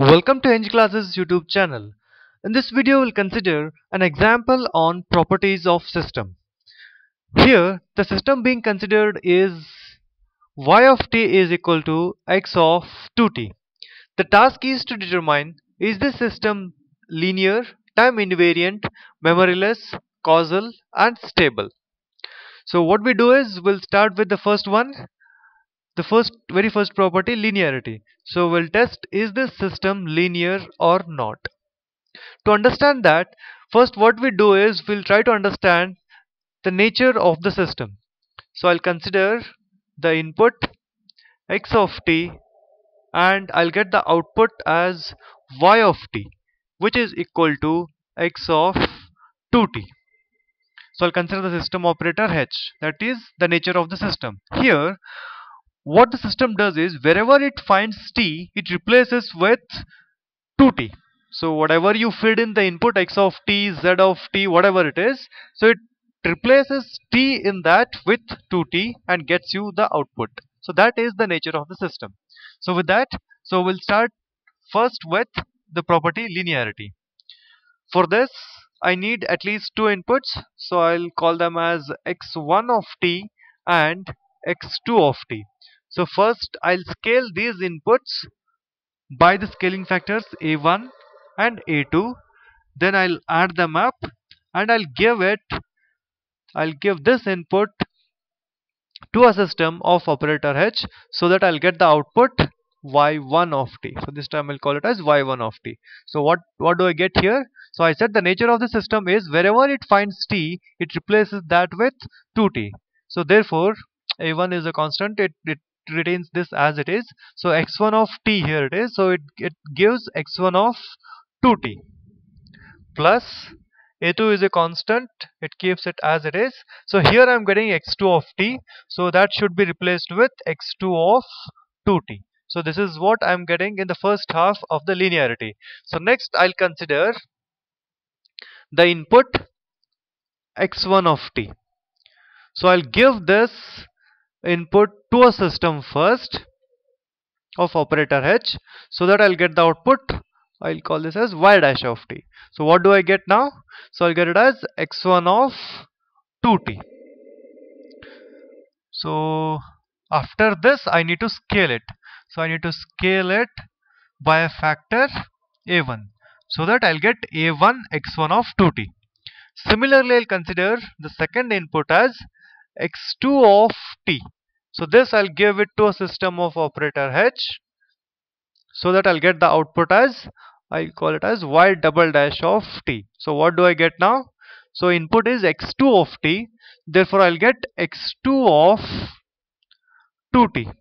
Welcome to EnggClasses YouTube channel. In this video we'll consider an example on properties of system. Here the system being considered is y of t is equal to x of 2t. The task is to determine is this system linear, time invariant, memoryless, causal and stable. So what we do is we'll start with the first one the first very first property linearity. So we'll test is this system linear or not? To understand that first what we do is we'll try to understand the nature of the system. So I'll consider the input x of t and I'll get the output as y of t which is equal to x of 2t so I'll consider the system operator h. That is the nature of the system. Here what the system does is wherever it finds t it replaces with 2t so whatever you feed in the input x of t z of t whatever it is so it replaces t in that with 2t and gets you the output. So that is the nature of the system. So with that so we'll start first with the property linearity. For this I need at least two inputs. So I'll call them as x1 of t and x2 of t so first I'll scale these inputs by the scaling factors A1 and A2. Then I'll add them up and I'll give it, I'll give this input to a system of operator H so that I'll get the output y1 of t. So this time I'll call it as y1 of t. So what, what do I get here? So I said the nature of the system is wherever it finds t, it replaces that with 2t. So therefore a1 is a constant, it, it retains this as it is. So x1 of t here it is. So it, it gives x1 of 2t plus a2 is a constant. It keeps it as it is. So here I'm getting x2 of t. So that should be replaced with x2 of 2t so this is what I'm getting in the first half of the linearity. So next I'll consider the input x1 of t. So I'll give this input to a system first of operator h so that I'll get the output. I'll call this as y dash of t. So what do I get now? So I'll get it as x1 of 2t so after this I need to scale it. So I need to scale it by a factor a1 so that I'll get a1 x1 of 2t similarly I'll consider the second input as x2 of t so this I'll give it to a system of operator h so that I'll get the output as I call it as y double dash of t. So what do I get now? So input is x2 of t therefore I'll get x2 of 2t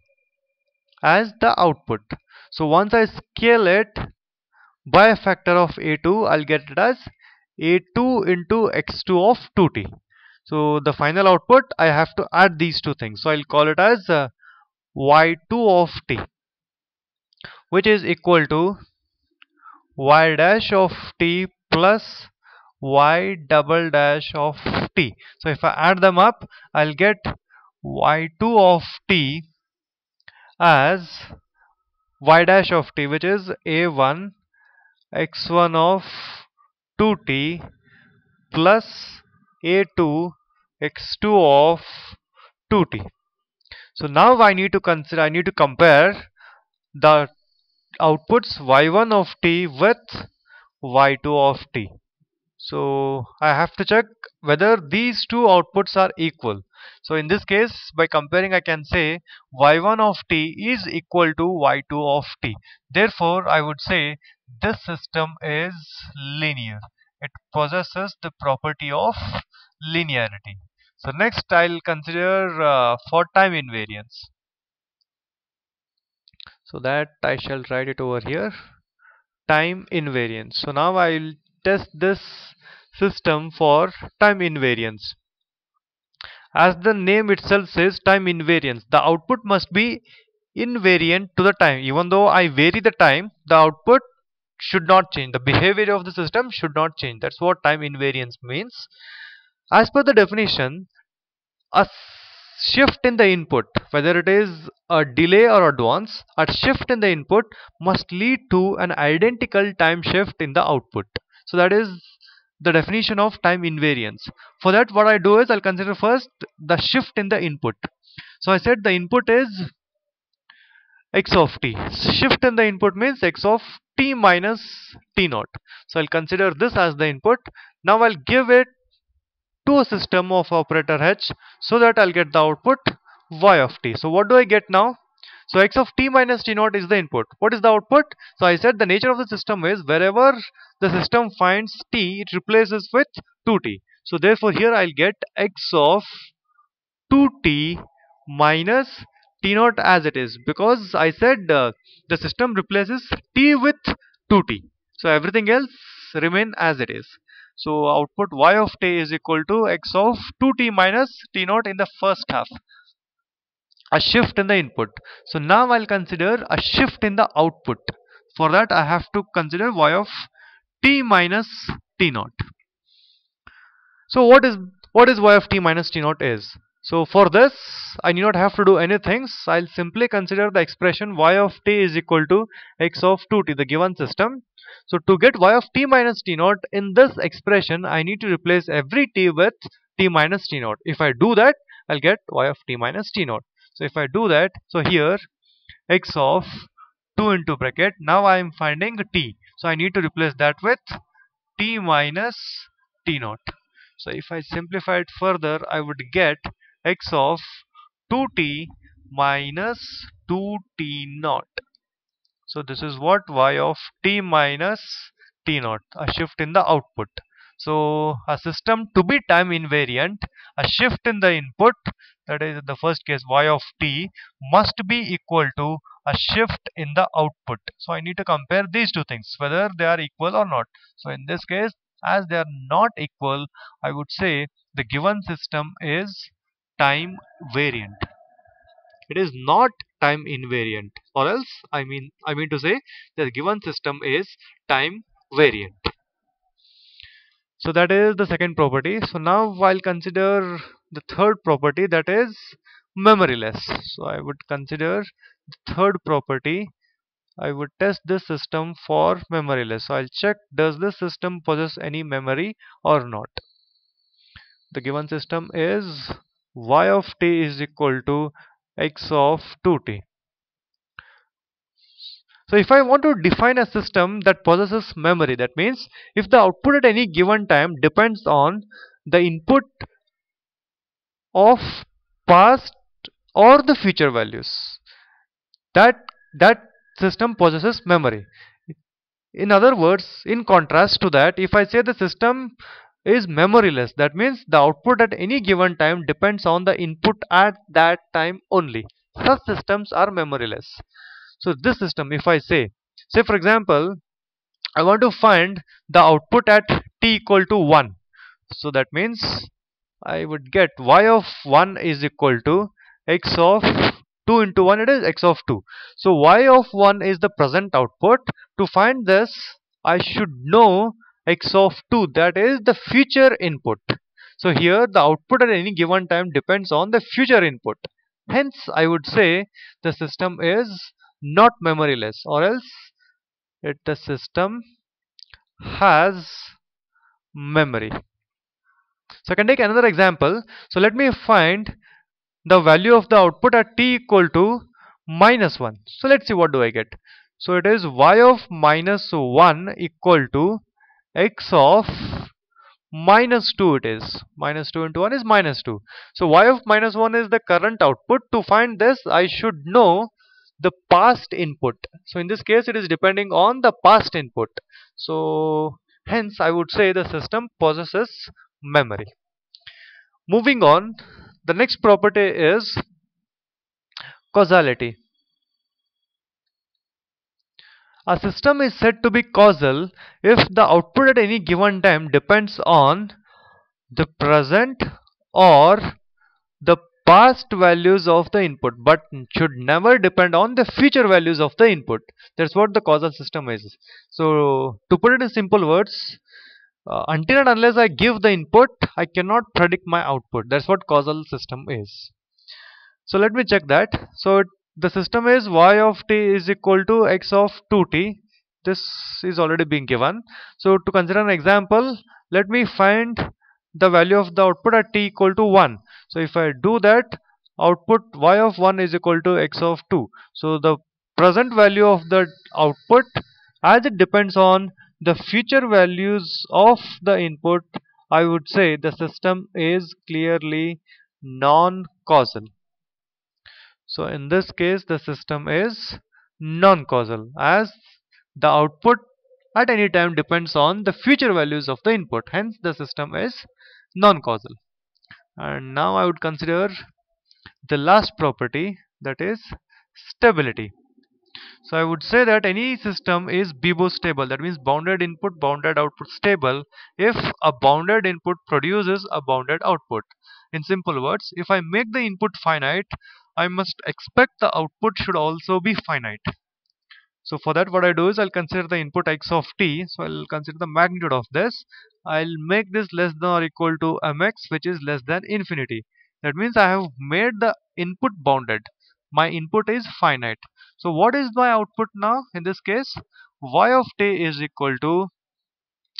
as the output. So once I scale it by a factor of a2 I'll get it as a2 into x2 of 2t so the final output I have to add these two things. So I'll call it as uh, y2 of t which is equal to y dash of t plus y double dash of t. So if I add them up I'll get y2 of t as y dash of t which is a1 x1 of 2t plus a2 x2 of 2t so now I need to consider I need to compare the outputs y1 of t with y2 of t. So I have to check whether these two outputs are equal. So in this case by comparing I can say y1 of t is equal to y2 of t. Therefore I would say this system is linear. It possesses the property of linearity so next I'll consider uh, for time invariance. So that I shall write it over here. Time invariance. So now I'll test this system for time invariance. As the name itself says time invariance. The output must be invariant to the time. Even though I vary the time the output should not change. The behavior of the system should not change. That's what time invariance means as per the definition, a shift in the input whether it is a delay or advance a shift in the input must lead to an identical time shift in the output. So that is the definition of time invariance. For that what I do is I'll consider first the shift in the input. So I said the input is x of t. Shift in the input means x of t minus t naught. So I'll consider this as the input. Now I'll give it to a system of operator h so that I'll get the output y of t. So what do I get now? So x of t minus t naught is the input. What is the output? So I said the nature of the system is wherever the system finds t it replaces with 2t so therefore here I'll get x of 2t minus t naught as it is because I said uh, the system replaces t with 2t so everything else remain as it is so output y of t is equal to x of 2t minus t naught in the first half. A shift in the input. So now I'll consider a shift in the output. For that I have to consider y of t minus t naught. So what is what is y of t minus t naught is so for this, I need not have to do anything. So I'll simply consider the expression y of t is equal to x of 2t, the given system. So to get y of t minus t naught in this expression, I need to replace every t with t minus t naught. If I do that, I'll get y of t minus t naught. So if I do that, so here x of 2 into bracket, now I am finding t. So I need to replace that with t minus t naught. So if I simplify it further, I would get x of 2t minus 2t naught. So this is what y of t minus t naught, a shift in the output. So a system to be time invariant, a shift in the input, that is the first case y of t, must be equal to a shift in the output. So I need to compare these two things, whether they are equal or not. So in this case, as they are not equal, I would say the given system is time variant. It is not time invariant or else I mean I mean to say the given system is time variant. So that is the second property. So now I'll consider the third property that is memoryless. So I would consider the third property. I would test this system for memoryless. So I'll check does this system possess any memory or not? The given system is y of t is equal to x of 2t. So if I want to define a system that possesses memory, that means if the output at any given time depends on the input of past or the future values, that, that system possesses memory. In other words, in contrast to that, if I say the system is memoryless. That means the output at any given time depends on the input at that time only. Such systems are memoryless. So this system, if I say, say for example, I want to find the output at t equal to 1. So that means I would get y of 1 is equal to x of 2 into 1 it is x of 2. So y of 1 is the present output. To find this I should know x of 2 that is the future input. So here the output at any given time depends on the future input. Hence I would say the system is not memoryless or else it the system has memory. So I can take another example. So let me find the value of the output at t equal to minus 1 so let's see what do I get. So it is y of minus 1 equal to x of minus 2 it is. Minus 2 into 1 is minus 2 so y of minus 1 is the current output. To find this I should know the past input. So in this case it is depending on the past input. So hence I would say the system possesses memory. Moving on the next property is causality a system is said to be causal if the output at any given time depends on the present or the past values of the input but should never depend on the future values of the input. That's what the causal system is. So to put it in simple words uh, until and unless I give the input I cannot predict my output. That's what causal system is. So let me check that. So it, the system is y of t is equal to x of 2t this is already being given. So to consider an example let me find the value of the output at t equal to 1 so if I do that output y of 1 is equal to x of 2 so the present value of the output as it depends on the future values of the input I would say the system is clearly non-causal so in this case the system is non-causal as the output at any time depends on the future values of the input. Hence the system is non-causal. And now I would consider the last property that is stability. So I would say that any system is BIBO stable. That means bounded input bounded output stable if a bounded input produces a bounded output. In simple words if I make the input finite I must expect the output should also be finite. So for that what I do is I'll consider the input x of t. So I'll consider the magnitude of this. I'll make this less than or equal to mx which is less than infinity. That means I have made the input bounded. My input is finite. So what is my output now in this case? Y of t is equal to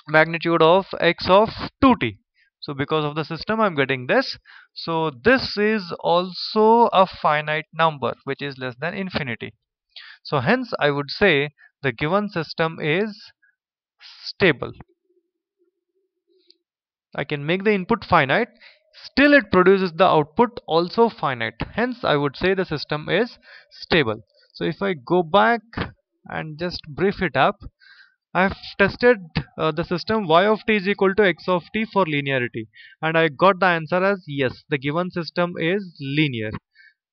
magnitude of x of 2t so because of the system I'm getting this. So this is also a finite number which is less than infinity. So hence I would say the given system is stable. I can make the input finite. Still it produces the output also finite. Hence I would say the system is stable. So if I go back and just brief it up I've tested uh, the system y of t is equal to x of t for linearity and I got the answer as yes. The given system is linear.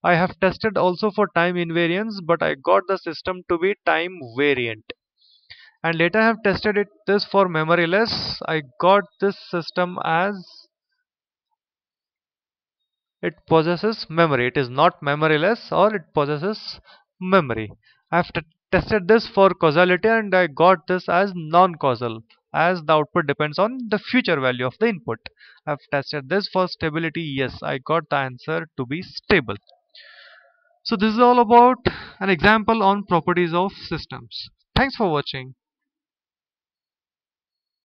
I have tested also for time invariance but I got the system to be time variant. And later I have tested it this for memoryless. I got this system as it possesses memory. It is not memoryless or it possesses memory. I have tested this for causality and I got this as non-causal as the output depends on the future value of the input. I have tested this for stability yes I got the answer to be stable. So this is all about an example on properties of systems. Thanks for watching